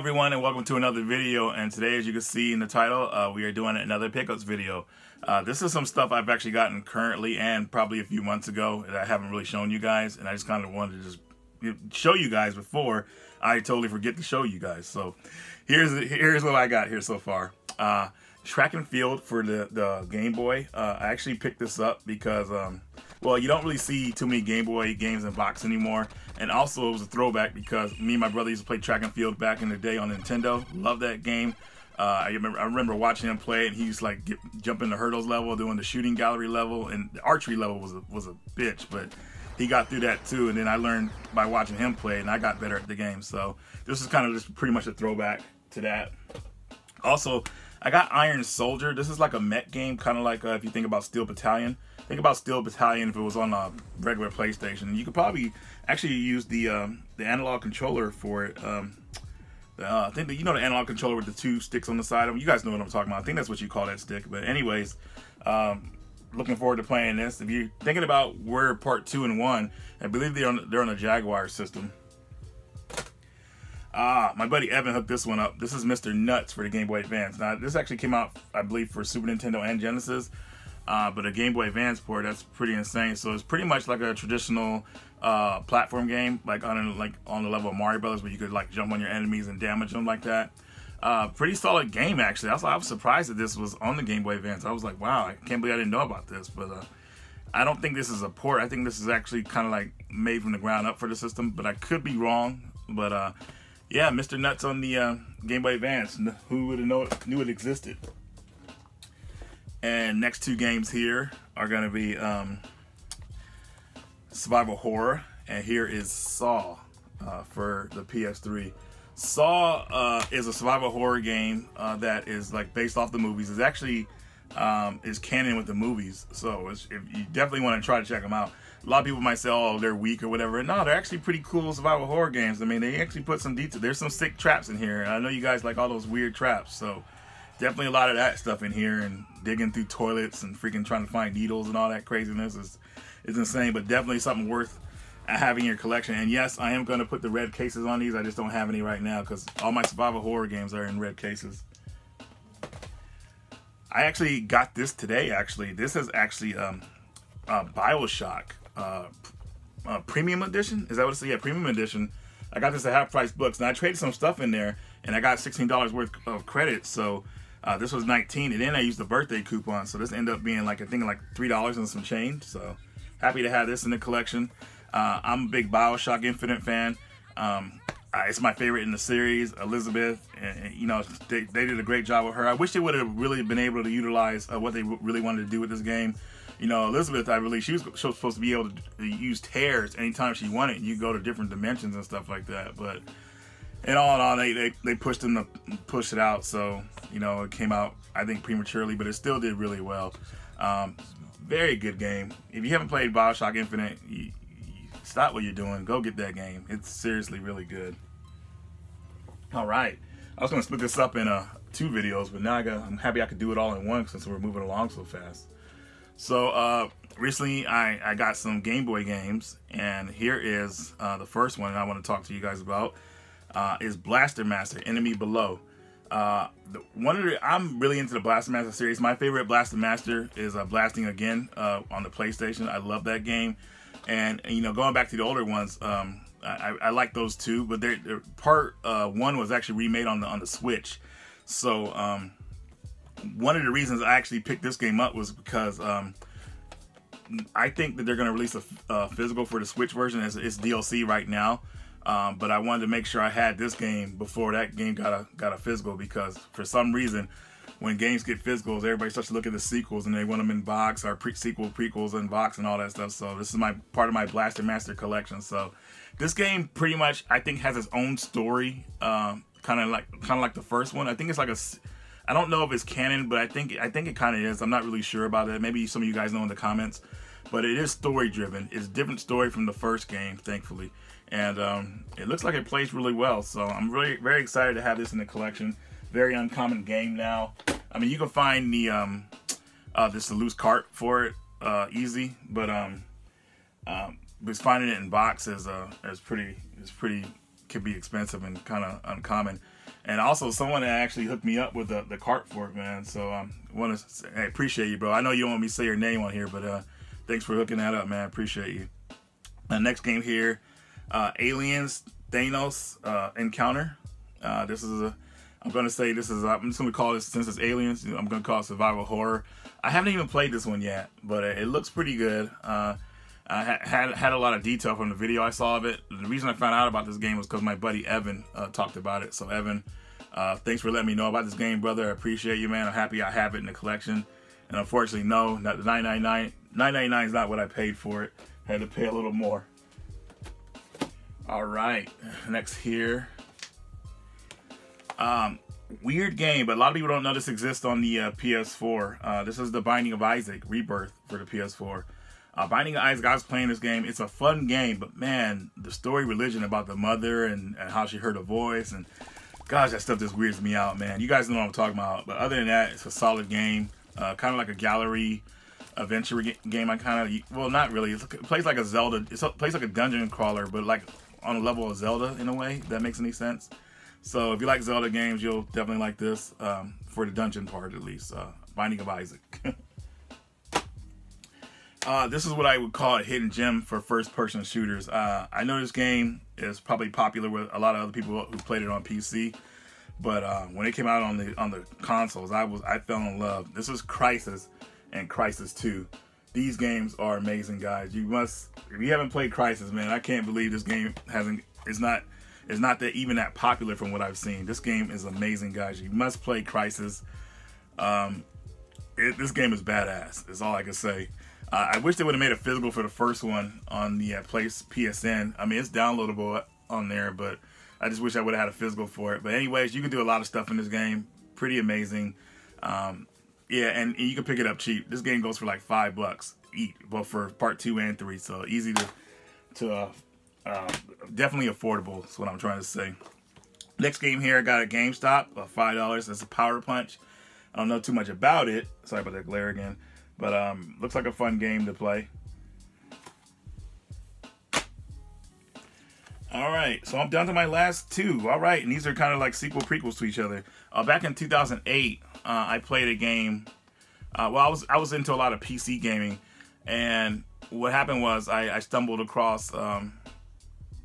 everyone and welcome to another video and today as you can see in the title uh, we are doing another pickups video. Uh, this is some stuff I've actually gotten currently and probably a few months ago that I haven't really shown you guys and I just kind of wanted to just show you guys before I totally forget to show you guys. So here's here's what I got here so far. Uh, track and field for the, the Game Boy. Uh, I actually picked this up because um, well, you don't really see too many Game Boy games in box anymore. And also, it was a throwback because me and my brother used to play track and field back in the day on Nintendo. Love that game. Uh, I remember I remember watching him play, and he used to like get, jump in the hurdles level, doing the shooting gallery level, and the archery level was a, was a bitch, but he got through that too. And then I learned by watching him play, and I got better at the game. So this is kind of just pretty much a throwback to that. Also, I got Iron Soldier. This is like a mech game, kind of like uh, if you think about Steel Battalion. Think about Steel Battalion if it was on a regular PlayStation. You could probably actually use the um, the analog controller for it. Um, uh, I think that you know the analog controller with the two sticks on the side of them. You guys know what I'm talking about. I think that's what you call that stick. But anyways, um, looking forward to playing this. If you're thinking about where part two and one, I believe they're on they're on the Jaguar system. Ah, my buddy Evan hooked this one up. This is Mr. Nutz for the Game Boy Advance. Now, this actually came out, I believe, for Super Nintendo and Genesis. Uh, but a Game Boy Advance port, that's pretty insane. So it's pretty much like a traditional uh, platform game, like on like on the level of Mario Brothers, where you could like jump on your enemies and damage them like that. Uh, pretty solid game actually. I was, I was surprised that this was on the Game Boy Advance. I was like, wow, I can't believe I didn't know about this. But uh, I don't think this is a port. I think this is actually kind of like made from the ground up for the system. But I could be wrong. But uh, yeah, Mr. Nutz on the uh, Game Boy Advance. Who would have know knew it existed? And next two games here are going to be um, Survival Horror, and here is Saw uh, for the PS3. Saw uh, is a survival horror game uh, that is like based off the movies. It's actually um, is canon with the movies, so if you definitely want to try to check them out. A lot of people might say, "Oh, they're weak or whatever." And No, they're actually pretty cool survival horror games. I mean, they actually put some detail. There's some sick traps in here. I know you guys like all those weird traps, so definitely a lot of that stuff in here and digging through toilets and freaking trying to find needles and all that craziness is is insane but definitely something worth having your collection and yes i am going to put the red cases on these i just don't have any right now because all my survival horror games are in red cases i actually got this today actually this is actually um uh, bioshock uh, uh, premium edition is that what it's yeah premium edition i got this at half price books and i traded some stuff in there and i got $16 worth of credit so uh, this was 19 and then I used the birthday coupon. So this ended up being like, I think like $3 and some change. So happy to have this in the collection. Uh, I'm a big Bioshock Infinite fan. Um, it's my favorite in the series, Elizabeth, and, you know they, they, did a great job with her. I wish they would have really been able to utilize uh, what they really wanted to do with this game. You know, Elizabeth, I really she was, she was supposed to be able to use tears anytime she wanted. You go to different dimensions and stuff like that, but and all in all, they, they, they pushed them to push it out. So, you know, it came out, I think, prematurely, but it still did really well. Um, very good game. If you haven't played Bioshock Infinite, you stop what you're doing. Go get that game. It's seriously really good. All right. I was going to split this up in uh, two videos, but now I I'm happy I could do it all in one since we're moving along so fast. So, uh, recently I, I got some Game Boy games, and here is uh, the first one I want to talk to you guys about uh, is Blaster Master Enemy Below. Uh, the, one of the, I'm really into the Blaster series. My favorite Blaster Master is uh, Blasting Again uh, on the PlayStation. I love that game. And, and, you know, going back to the older ones, um, I, I, like those too. But they're, they're part uh, one was actually remade on the on the Switch. So um, one of the reasons I actually picked this game up was because um, I think that they're going to release a physical for the Switch version as it's DLC right now. Um, but I wanted to make sure I had this game before that game got a got a physical because for some reason, when games get physicals, everybody starts to look at the sequels and they want them in box or pre sequel prequels in box and all that stuff. So this is my part of my Blaster Master collection. So this game pretty much I think has its own story, um, kind of like kind of like the first one. I think it's like a I don't know if it's canon, but I think I think it kind of is. I'm not really sure about it. Maybe some of you guys know in the comments, but it is story driven. It's a different story from the first game, thankfully and um, it looks like it plays really well. So I'm really very excited to have this in the collection. Very uncommon game now. I mean, you can find the um, uh, this loose cart for it uh, easy, but um, um, but finding it in box is uh is pretty is pretty could be expensive and kind of uncommon. and also someone actually hooked me up with the, the cart for it, man. So um, want to I appreciate you, bro. I know you want me to say your name on here, but uh, thanks for hooking that up, man. Appreciate you. The next game here, uh, Aliens Thanatos uh, Encounter. Uh, this is a, I'm gonna say this is, I'm just gonna call this since it's Aliens. I'm gonna call it survival horror. I haven't even played this one yet, but it looks pretty good. Uh, I had had a lot of detail from the video I saw of it. The reason I found out about this game was because my buddy Evan uh, talked about it. So Evan, uh, thanks for letting me know about this game, brother. I appreciate you, man. I'm happy I have it in the collection. And unfortunately, no, not the 999. 999 is not what I paid for it. I had to pay a little more. All right, next here. Um, weird game, but a lot of people don't know this exists on the uh, PS4. Uh, this is the Binding of Isaac Rebirth for the PS4. Uh, Binding of Isaac, I was playing this game. It's a fun game, but man, the story religion about the mother and, and how she heard a voice and gosh, that stuff just weirds me out, man. You guys know what I'm talking about. But other than that, it's a solid game. Uh, kind of like a gallery adventure game. I kind of well, not really. it plays like a Zelda. It plays like a dungeon crawler, but like on a level of Zelda in a way. that makes any sense. So if you like Zelda games, you'll definitely like this um, for the dungeon part at least. Uh, Binding of Isaac. uh, this is what I would call a hidden gem for first-person shooters. Uh, I know this game is probably popular with a lot of other people who played it on PC, but uh, when it came out on the on the consoles, I was I fell in love. This is Crysis and Crysis 2. These games are amazing, guys. You must if you haven't played Crysis, man, I can't believe this game hasn't It's not. It's not that even that popular from what I've seen. This game is amazing, guys. You must play Crysis. Um, it, this game is badass. Is all I can say. Uh, I wish they would have made a physical for the first one on the uh, Place PSN. I mean, it's downloadable on there, but I just wish I would have had a physical for it. But anyways, you can do a lot of stuff in this game. Pretty amazing. Um, yeah, and, and, you can pick it up cheap. This game goes for like five bucks each, but for part two and three. So easy to to uh, uh, definitely affordable. Is what I'm trying to say. Next game here, I got a GameStop, five dollars. It's a Power Punch. I don't know too much about it. Sorry about that glare again, but um, looks like a fun game to play. All right, so I'm down to my last two. All right, and these are kind of like sequel prequels to each other. Uh, back in 2008, uh, I played a game. Uh, well, I was I was into a lot of PC gaming, and what happened was I, I stumbled across um,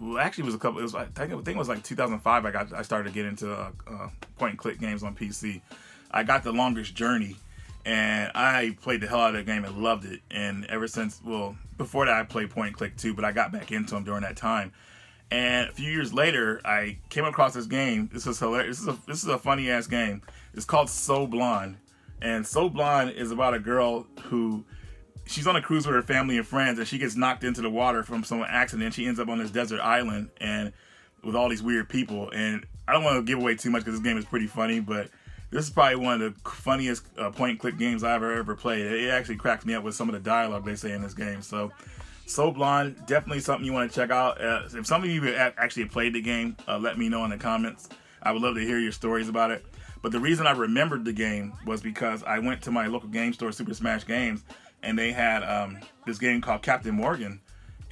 well, actually, it was a couple. It was I think, it was like 2005. I got I started to get into uh, uh, point and click games on PC. I got the longest journey, and I played the hell out of the game and loved it. And ever since, well, before that, I played point and click too, but I got back into them during that time. And a few years later, I came across this game. This is hilarious. This is a this is a funny ass game. It's called So Blonde, and So Blonde is about a girl who she's on a cruise with her family and friends, and she gets knocked into the water from some accident. She ends up on this desert island and with all these weird people. And I don't want to give away too much because this game is pretty funny, but this is probably one of the funniest uh, point-and-click games I've ever ever played. It actually cracks me up with some of the dialogue they say in this game. So, So Blonde, definitely something you want to check out. Uh, if some of you have actually played the game, uh, let me know in the comments. I would love to hear your stories about it. But the reason I remembered the game was because I went to my local game store, Super Smash Games, and they had um, this game called Captain Morgan.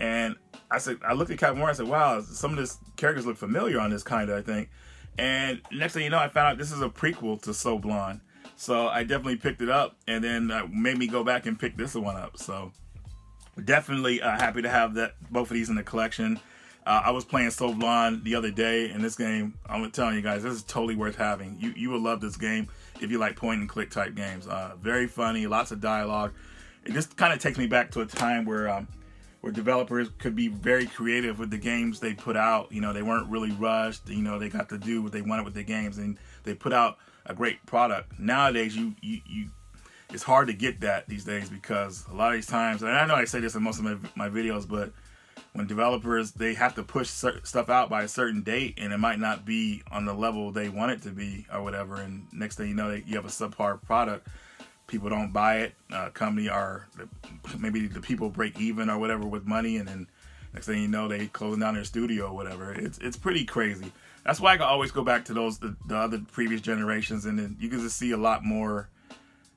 And I said, I looked at Captain Morgan. And I said, "Wow, some of this characters look familiar on this kind of I think." And next thing you know, I found out this is a prequel to So Blonde. So I definitely picked it up, and then uh, made me go back and pick this one up. So definitely uh, happy to have that both of these in the collection. Uh, I was playing So Blonde the other day, and this game, I'm telling you guys, this is totally worth having. You you will love this game if you like point and click type games. Uh, very funny, lots of dialogue it just kind of takes me back to a time where um, where developers could be very creative with the games they put out. You know, they weren't really rushed. You know, they got to do what they wanted with their games, and they put out a great product. Nowadays, you you, you it's hard to get that these days because a lot of these times, and I know I say this in most of my, my videos, but when developers they have to push stuff out by a certain date and it might not be on the level they want it to be or whatever and next thing you know you have a subpar product people don't buy it. Uh, company are maybe the people break even or whatever with money, and then next thing you know, they closing down their studio or whatever. It's it's pretty crazy. That's why I can always go back to those the, the other previous generations, and then you can just see a lot more.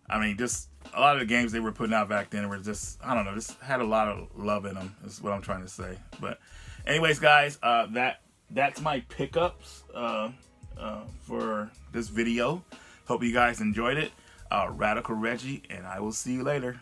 I mean, just a lot of the games they were putting out back then were just I don't know, just had a lot of love in them. Is what I'm trying to say. But, anyways, guys, uh, that that's my pickups. Uh, uh, for this video. Hope you guys enjoyed it. Uh, Radical Reggie, and I will see you later.